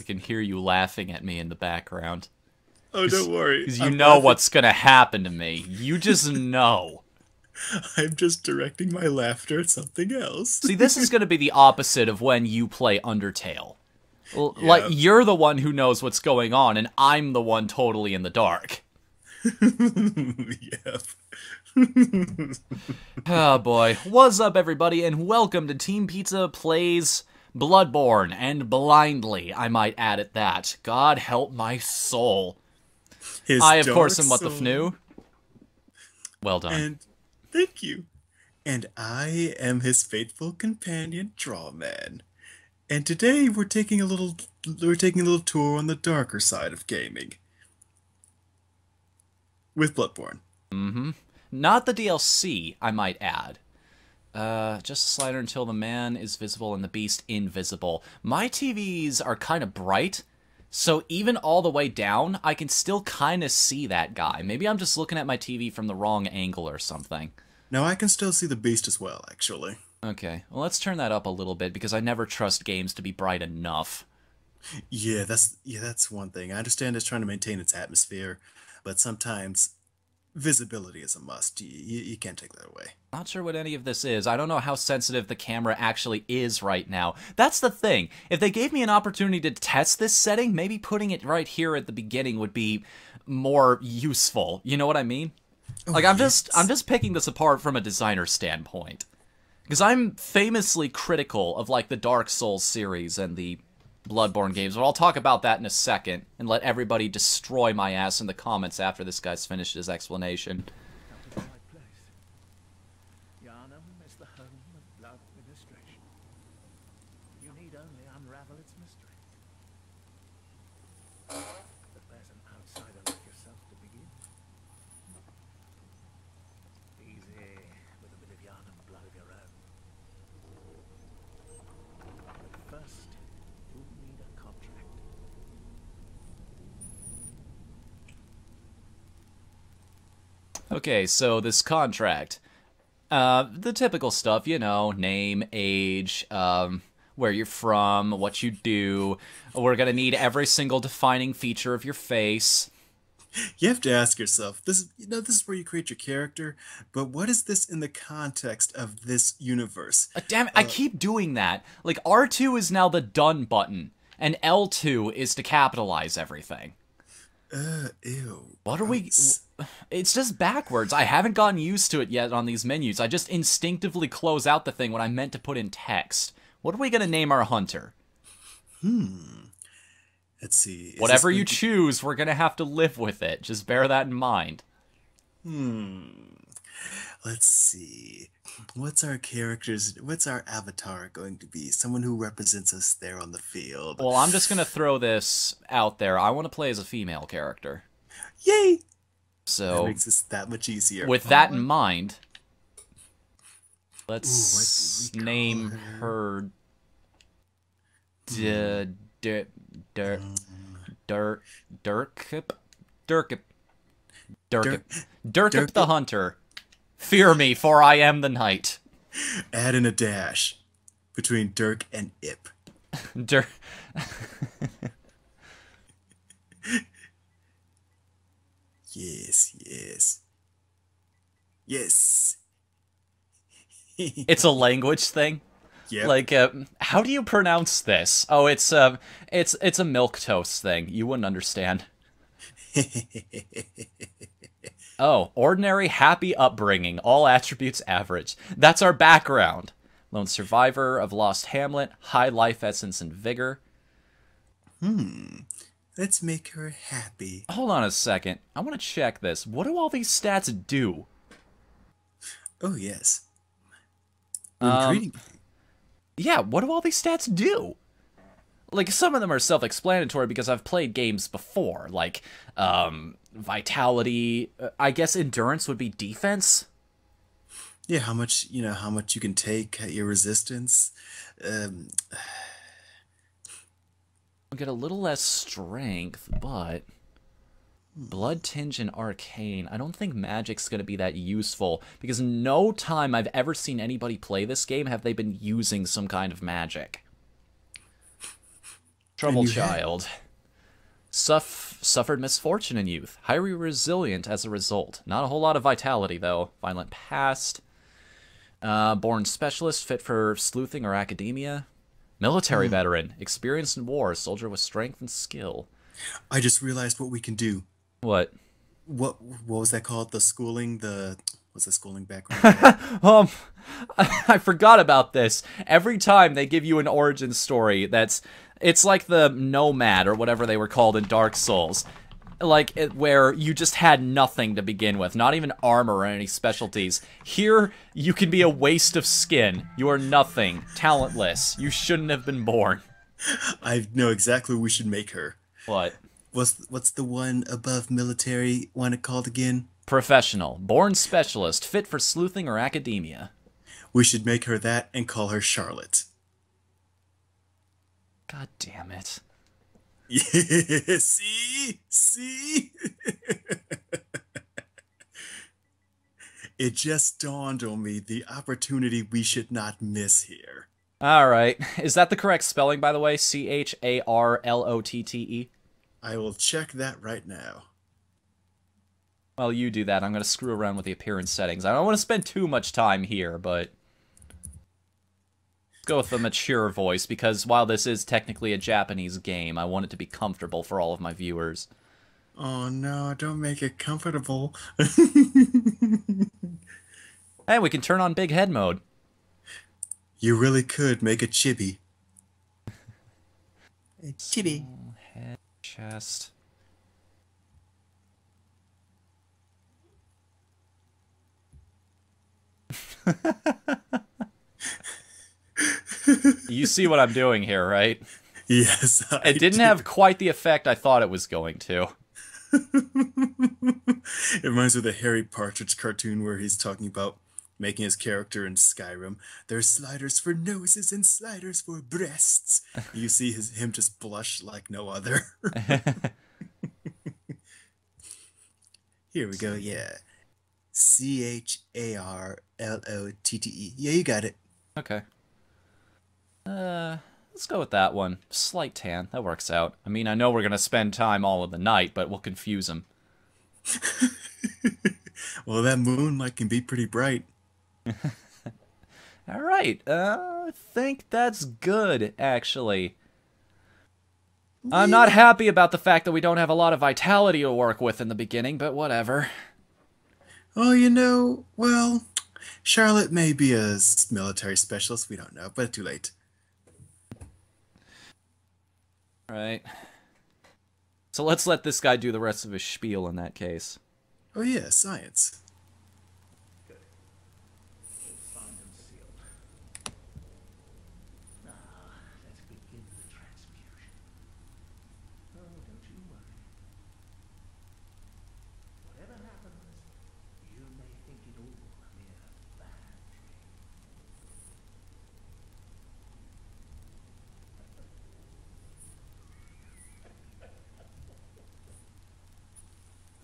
I can hear you laughing at me in the background. Oh, don't worry. Because you I'm know laughing- what's gonna happen to me. You just know. I'm just directing my laughter at something else. See, this is gonna be the opposite of when you play Undertale. L- Yeah. Like, you're the one who knows what's going on, and I'm the one totally in the dark. yeah. Oh boy. What's up, everybody, and welcome to Team Pizza Plays Bloodborne, and blindly, I might add at that. God help my soul. His I, of course, am what the. FNU. Well done. And thank you. And I am his faithful companion, Draw Mann. And today we're taking a little we're taking a little tour on the darker side of gaming. With Bloodborne. Mhm. Not the DLC, I might add. Uh, just a slider until the man is visible and the beast invisible. My TVs are kind of bright, so even all the way down, I can still kind of see that guy. Maybe I'm just looking at my TV from the wrong angle or something. Now I can still see the beast as well, actually. Okay, well, let's turn that up a little bit because I never trust games to be bright enough. Yeah, that's yeah, that's one thing. I understand it's trying to maintain its atmosphere, but sometimes visibility is a must. You, you, you can't take that away. Not sure what any of this is. I don't know how sensitive the camera actually is right now. That's the thing. If they gave me an opportunity to test this setting, maybe putting it right here at the beginning would be more useful. You know what I mean? Oh, like I'm just. I'm just picking this apart from a designer standpoint. Because I'm famously critical of like the Dark Souls series and the Bloodborne games, but I'll talk about that in a second and let everybody destroy my ass in the comments after this guy's finished his explanation. the right place. Yharnam is the home of blood administration. You need only unravel its mystery. But there's an outsider like yourself to begin. Easy, with a bit of Yharnam blood of your own. But first, you'll need a contract. Okay, so this contract. Uh, the typical stuff, you know, name, age, um, where you're from, what you do. We're gonna need every single defining feature of your face. You have to ask yourself, this you know, this is where you create your character, but what is this in the context of this universe? Uh, damn it, I keep doing that. Like, R2 is now the done button, and L2 is to capitalize everything. Uh, ew. What are we. It's just backwards. I haven't gotten used to it yet on these menus. I just instinctively close out the thing when I meant to put in text. What are we gonna name our hunter? Hmm. Let's see. is Whatever you choose, we're gonna have to live with it. Just bear that in mind. Hmm. Let's see. What's our character's what's our avatar going to be? Someone who represents us there on the field. Well, I'm just gonna throw this out there. I want to play as a female character. Yay! so That makes this that much easier. with that in mind, let's Ooh, what do we name call her. D- hmm. d- dir- Dirk, Dirk, Dirk, Dirk, Dirk, the hunter. Fear me, for I am the knight. Add in a dash between Dirk and Ip. Dirk. Yes, yes. Yes. It's a language thing. Yep. Like, uh, how do you pronounce this? Oh, it's uh, it's it's a milk toast thing. You wouldn't understand. oh, ordinary, happy upbringing, all attributes average. That's our background. Lone survivor of lost Hamlet, high life essence and vigor. Hmm. Let's make her happy. Hold on a second. I want to check this. What do all these stats do? Oh yes. Um, yeah, what do all these stats do? Like some of them are self-explanatory because I've played games before, like um vitality, uh, I guess endurance would be defense. yeah, how much you know, how much you can take, your resistance. Um, I'll get a little less strength, but bloodtinge and arcane. I don't think magic's going to be that useful because no time I've ever seen anybody play this game have they been using some kind of magic. Trouble had- child. Suff- suffered misfortune in youth. Highly resilient as a result. Not a whole lot of vitality, though. Violent past. Uh, born specialist, fit for sleuthing or academia. Military veteran. Experienced in war. Soldier with strength and skill. I just realized what we can do. What? What what was that called? The schooling, the what's the schooling background? Um, I forgot about this. Every time they give you an origin story that's it's like the nomad or whatever they were called in Dark Souls. Like it, where you just had nothing to begin with, not even armor or any specialties. Here, you can be a waste of skin. You are nothing, talentless. You shouldn't have been born. I know exactly we should make her. What? What's what's the one above military one it called again? Professional, born specialist, fit for sleuthing or academia. We should make her that and call her Charlotte. God damn it. Yeah, see? See? it just dawned on me the opportunity we should not miss here. All right. Is that the correct spelling, by the way? C H A R L O T T E? I will check that right now. Well, you do that. I'm going to screw around with the appearance settings. I don't want to spend too much time here, but. Go with a mature voice because while this is technically a Japanese game, I want it to be comfortable for all of my viewers. Oh no, don't make it comfortable. Hey, we can turn on big head mode. you really could make a chibi. A chibi. Head, chest. you see what I'm doing here, right? Yes. I It didn't do. have quite the effect I thought it was going to. It reminds me of the Harry Partridge cartoon where he's talking about making his character in Skyrim. There's sliders for noses and sliders for breasts. You see his him just blush like no other. Here we go. Yeah. C H A R L O T T E. Yeah, you got it. Okay. Uh, let's go with that one. Slight tan. That works out. I mean, I know we're going to spend time all of the night, but we'll confuse him. Well, that moonlight can be pretty bright. All right. Uh, I think that's good, actually. I'm not happy about the fact that we don't have a lot of vitality to work with in the beginning, but whatever. Oh, you know, well, Charlotte may be a military specialist. We don't know, but too late. All right. So let's let this guy do the rest of his spiel in that case. Oh yeah, science. Find them sealed. Now, let's begin the transfusion. Oh, don't you worry. Whatever happens, you may think it all a mere bad dream.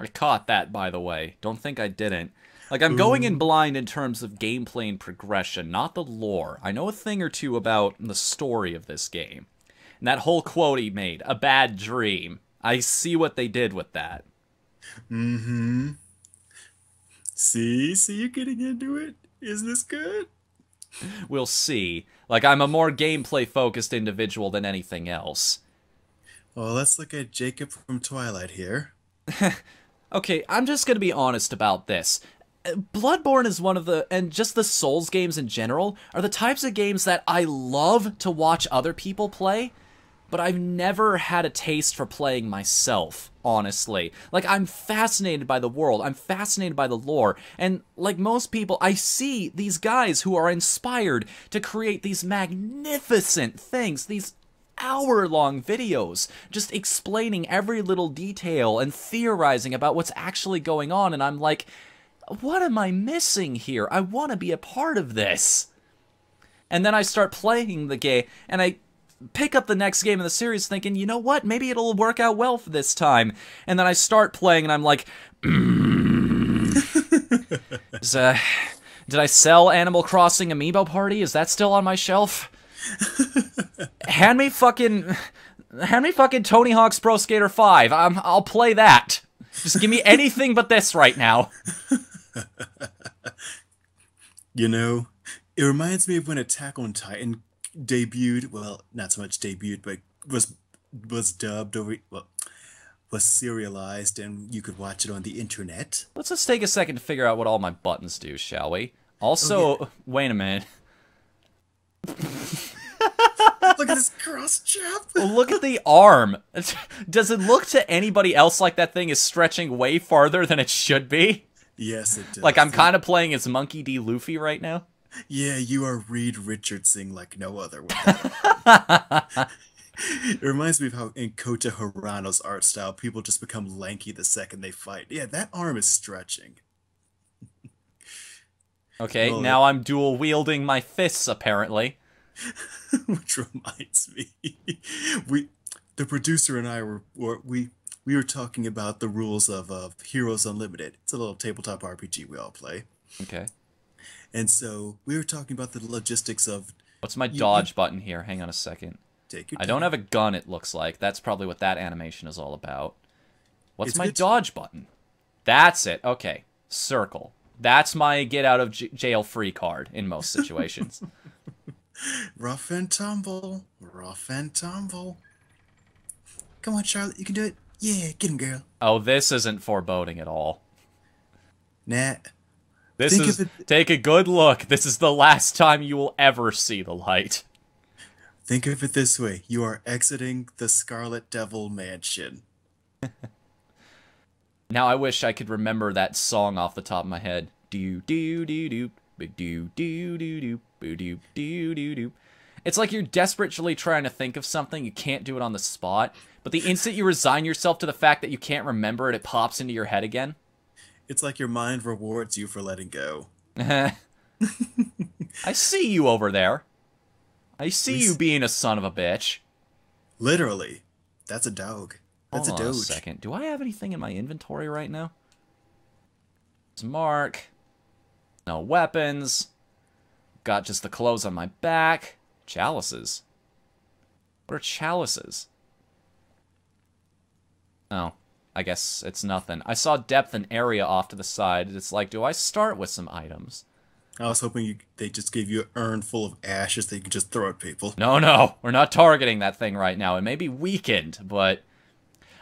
I caught that, by the way. Don't think I didn't. Like, I'm going in blind in terms of gameplay and progression, not the lore. I know a thing or two about the story of this game. And that whole quote he made, a bad dream. I see what they did with that. Mm-hmm. See, see, you're getting into it. Isn't this good? We'll see. Like, I'm a more gameplay focused individual than anything else. Well, let's look at Jacob from Twilight here. Okay, I'm just gonna be honest about this. Bloodborne is one of the, and just the Souls games in general, are the types of games that I love to watch other people play, but I've never had a taste for playing myself, honestly. Like, I'm fascinated by the world, I'm fascinated by the lore, and like most people, I see these guys who are inspired to create these magnificent things, these hour long videos just explaining every little detail and theorizing about what's actually going on and I'm like what am I missing here? I want to be a part of this. And then I start playing the game and I pick up the next game in the series thinking, "You know what? Maybe it'll work out well for this time." And then I start playing and I'm like, Is, uh, did I sell Animal Crossing Amiibo Party? Is that still on my shelf? Hand me fucking Hand me fucking Tony Hawk's Pro Skater 5. I'm, I'll play that. Just give me anything but this right now. You know, it reminds me of when Attack on Titan debuted. Well, not so much debuted, but was was dubbed over. Well, was serialized, and you could watch it on the internet. Let's just take a second to figure out what all my buttons do, shall we? Also, oh, wait a minute. Look at this cross chop. Look at the arm. Does it look to anybody else like that thing is stretching way farther than it should be? yes, it does. Like I'm kind of playing as Monkey D. Luffy right now. Yeah, you are Reed Richardson like no other. One. it reminds me of how in Kota Hirano's art style, people just become lanky the second they fight. Yeah, that arm is stretching. Okay, Well, now I'm dual wielding my fists apparently. Which reminds me, we, the producer and I were, were we we were talking about the rules of uh, Heroes Unlimited. It's a little tabletop RPG we all play, Okay. and so we were talking about the logistics of What's my you- dodge button here? Hang on a second. take your. I don't have a gun, it looks like. That's probably what that animation is all about. What's It's my dodge button? That's it. Okay. Circle. That's my get out of j- jail free card in most situations. Rough and tumble, rough and tumble. Come on, Charlotte, you can do it. Yeah, get him, girl. oh, this isn't foreboding at all. Nat, This Think is it- take a good look. This is the last time you will ever see the light. think of it this way: you are exiting the Scarlet Devil Mansion. Now I wish I could remember that song off the top of my head. Do do do do big do do do do boo. It's like you're desperately trying to think of something, you can't do it on the spot, but the instant you resign yourself to the fact that you can't remember it, it pops into your head again. It's like your mind rewards you for letting go. I see you over there. I see We you being a son of a bitch. Literally, that's a dog. That's Hold a on doge. a second. Do I have anything in my inventory right now? It's Mark. No weapons. Got just the clothes on my back. Chalices. What are chalices? Oh, I guess it's nothing. I saw depth and area off to the side. It's like, do I start with some items? I was hoping you, they just gave you an urn full of ashes that you could just throw at people. No, no, we're not targeting that thing right now. It may be weakened, but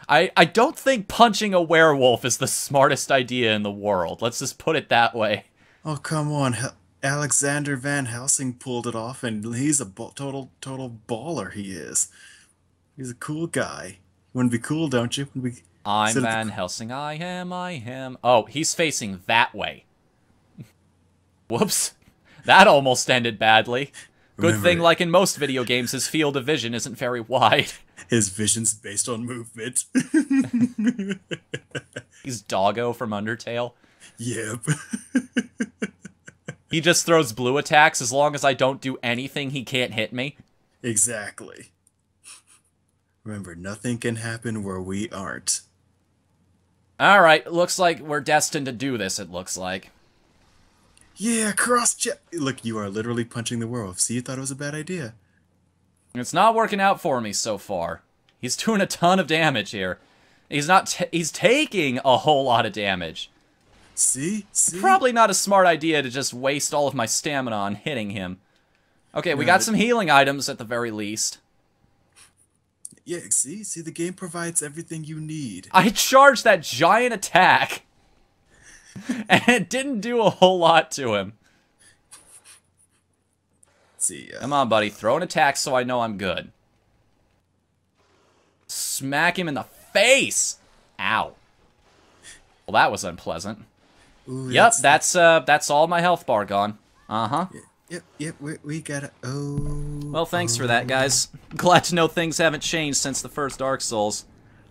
I I don't think punching a werewolf is the smartest idea in the world. Let's just put it that way. Oh come on, Alexander Van Helsing pulled it off, and he's a bo- total total baller. He is. He's a cool guy. Wouldn't be cool, don't you? Wouldn't be- I'm the Van Helsing. I am. I am. Oh, he's facing that way. Whoops. That almost ended badly. Good Remember thing, it. like in most video games, his field of vision isn't very wide. His vision's based on movement. He's Doggo from Undertale. yep. He just throws blue attacks. As long as I don't do anything, he can't hit me. exactly. Remember, nothing can happen where we aren't. All right, looks like we're destined to do this. It looks like. Yeah, cross check. Look, you are literally punching the werewolf. See, you thought it was a bad idea. It's not working out for me so far. He's doing a ton of damage here. He's not. T- he's taking a whole lot of damage. See, see. Probably not a smart idea to just waste all of my stamina on hitting him. Okay, we No, got some healing items at the very least. Yeah, see, see, the game provides everything you need. I charged that giant attack, and it didn't do a whole lot to him. See, uh, Come on, buddy. Throw an attack so I know I'm good. Smack him in the face! Ow. Well, that was unpleasant. Ooh, Yep, that's uh that's all my health bar gone. Uh-huh. Yep, yep, we, we gotta. Oh. Well, thanks for that, guys. Glad to know things haven't changed since the first Dark Souls.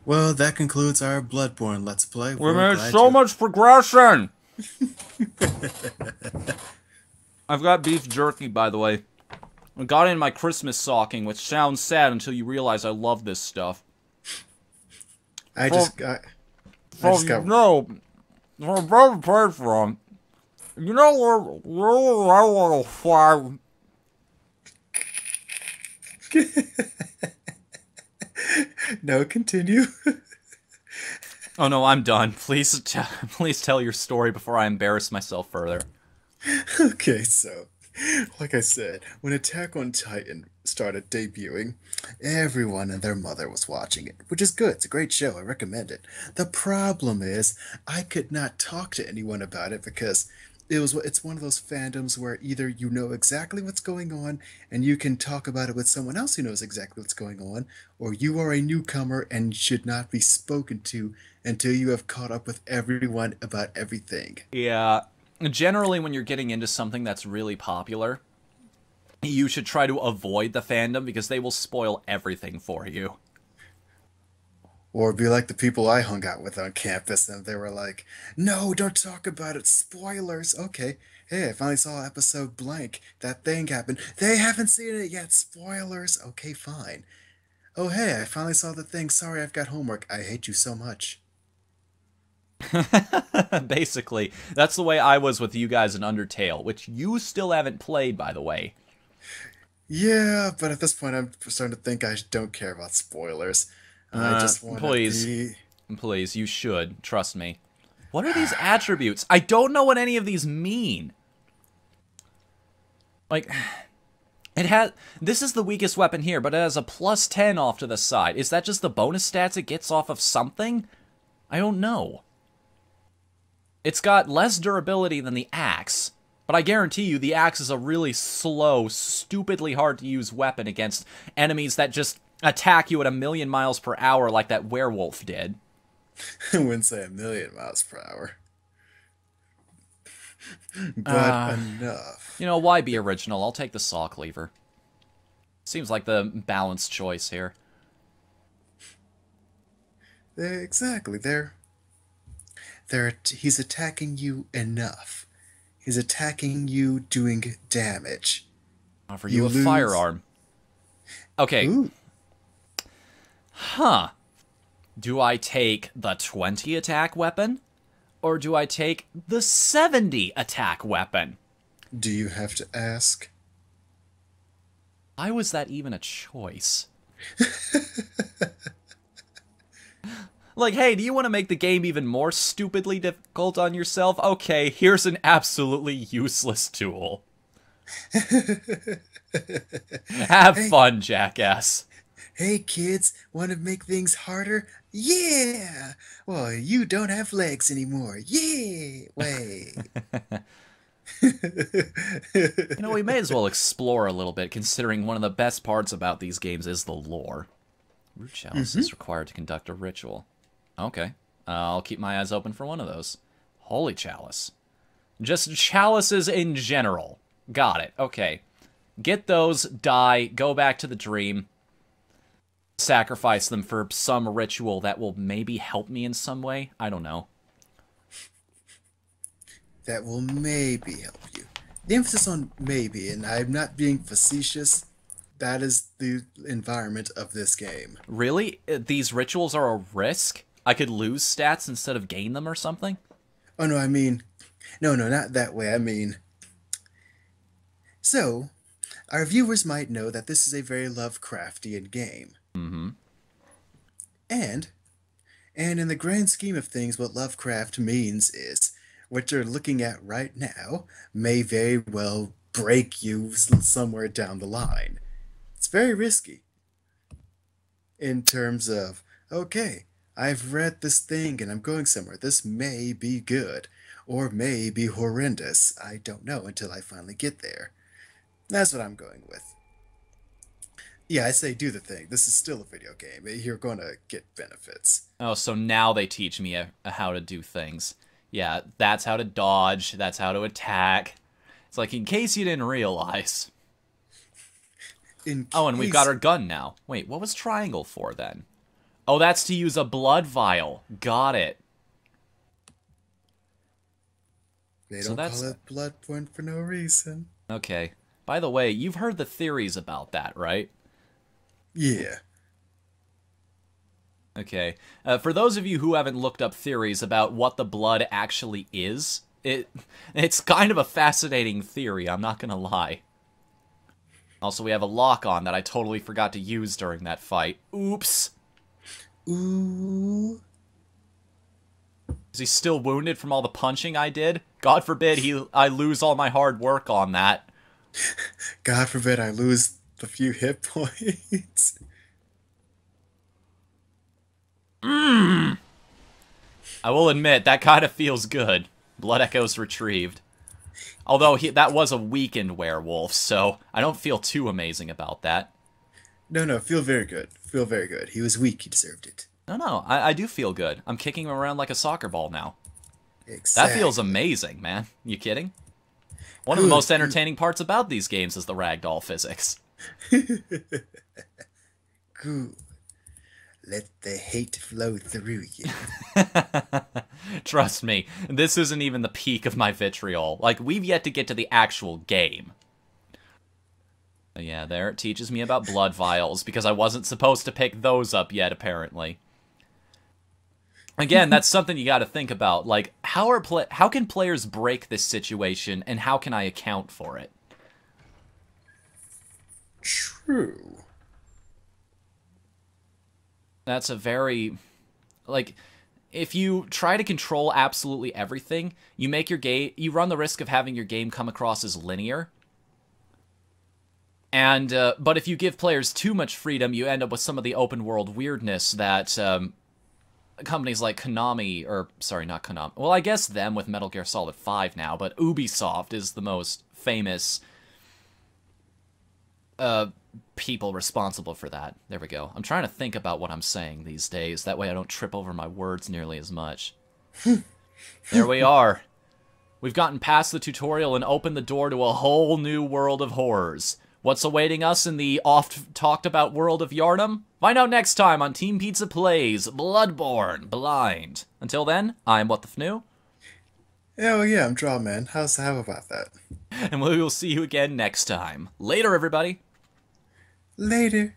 Well, that concludes our Bloodborne Let's Play. We We're made so you- much progression! I've got beef jerky, by the way. I got in my Christmas stocking, which sounds sad until you realize I love this stuff. I just got. I just got. no, I'm very paid from. You know where, where I want to fly? no, continue. Oh no, I'm done. Please, t- please tell your story before I embarrass myself further. okay, so like I said, when Attack on Titan started debuting, everyone and their mother was watching it, which is good. It's a great show. I recommend it. The problem is, I could not talk to anyone about it because it was it's one of those fandoms where either you know exactly what's going on and you can talk about it with someone else who knows exactly what's going on, or you are a newcomer and should not be spoken to until you have caught up with everyone about everything. Yeah, generally when you're getting into something that's really popular, you should try to avoid the fandom because they will spoil everything for you. Or be like the people I hung out with on campus, and they were like, "No, don't talk about it. Spoilers." Okay. Hey, I finally saw episode blank. That thing happened. They haven't seen it yet. Spoilers. Okay, fine. Oh, hey, I finally saw the thing. Sorry, I've got homework. I hate you so much. Basically, that's the way I was with you guys in Undertale, which you still haven't played, by the way. Yeah, but at this point, I'm starting to think I don't care about spoilers. I Uh, just want please. to be. Please, you should. Trust me. What are these attributes? I don't know what any of these mean. Like, it has. This is the weakest weapon here, but it has a plus 10 off to the side. Is that just the bonus stats it gets off of something? I don't know. It's got less durability than the axe, but I guarantee you the axe is a really slow, stupidly hard to use weapon against enemies that just attack you at a million miles per hour like that werewolf did. I wouldn't say a million miles per hour. but Uh, enough. You know, why be original? I'll take the saw cleaver. Seems like the balanced choice here. Exactly. They're. They're. He's attacking you enough. He's attacking you, doing damage. Offer You you, a lose. firearm. Okay, Ooh. huh. Do I take the 20 attack weapon? Or do I take the 70 attack weapon? Do you have to ask? Why was that even a choice? like, hey, do you want to make the game even more stupidly difficult on yourself? Okay, here's an absolutely useless tool. Have fun, jackass. Hey kids, want to make things harder? Yeah! Well, you don't have legs anymore. Yeah! Way! You know, we may as well explore a little bit, considering one of the best parts about these games is the lore. Root chalice is mm-hmm. required to conduct a ritual. Okay, uh, I'll keep my eyes open for one of those. Holy chalice. Just chalices in general. Got it. Okay. Get those, die, go back to the dream, sacrifice them for some ritual that will maybe help me in some way. I don't know. that will maybe help you. The emphasis on maybe, and I'm not being facetious. That is the environment of this game. Really? Uh, These rituals are a risk? I could lose stats instead of gain them or something? Oh no, I mean, no, no, not that way. I mean, so our viewers might know that this is a very Lovecraftian game, Mm-hmm. and and in the grand scheme of things, what Lovecraft means is what you're looking at right now may very well break you somewhere down the line. It's very risky in terms of okay, I've read this thing and I'm going somewhere. This may be good or may be horrendous. I don't know until I finally get there. That's what I'm going with. Yeah, I say do the thing. This is still a video game. You're going to get benefits. Oh, so now they teach me a, a how to do things. Yeah, that's how to dodge, that's how to attack. It's like, in case you didn't realize. In Oh, and we've got our gun now. Wait, what was triangle for then? Oh, that's to use a blood vial. Got it. They so don't that's- call it blood point for no reason. Okay. By the way, you've heard the theories about that, right? Yeah. Okay. Uh, for those of you who haven't looked up theories about what the blood actually is, it it's kind of a fascinating theory, I'm not gonna lie. Also, we have a lock on that I totally forgot to use during that fight. Oops. Ooh. Is he still wounded from all the punching I did? God forbid he I lose all my hard work on that. God forbid I lose a few hit points. Mmm. I will admit that kind of feels good. Blood echoes retrieved. Although he, that was a weakened werewolf, so I don't feel too amazing about that. No, no, feel very good. Feel very good. He was weak. He deserved it. No, no, I, I do feel good. I'm kicking him around like a soccer ball now. Exactly. That feels amazing, man. You kidding? One of the most entertaining parts about these games is the ragdoll physics. good. Let the hate flow through you. Trust me, this isn't even the peak of my vitriol. Like, we've yet to get to the actual game. Yeah, there it teaches me about blood vials, because I wasn't supposed to pick those up yet, apparently. Again, that's something you gotta think about. Like, how are pla- how can players break this situation, and how can I account for it? True. That's a very like if you try to control absolutely everything, you make your game you run the risk of having your game come across as linear. And uh, but if you give players too much freedom, you end up with some of the open world weirdness that um, companies like Konami or sorry, not Konami. Well, I guess them with Metal Gear Solid 5 now, but Ubisoft is the most famous uh people responsible for that. There we go. I'm trying to think about what I'm saying these days. That way I don't trip over my words nearly as much. there we are. We've gotten past the tutorial and opened the door to a whole new world of horrors. What's awaiting us in the oft talked about world of Yharnam? Find out next time on Team Pizza Plays Bloodborne Blind. Until then, I'm What the Fnu, Oh yeah, I'm Draw Mann. How's the how about that? and we will see you again next time. Later, everybody. Later.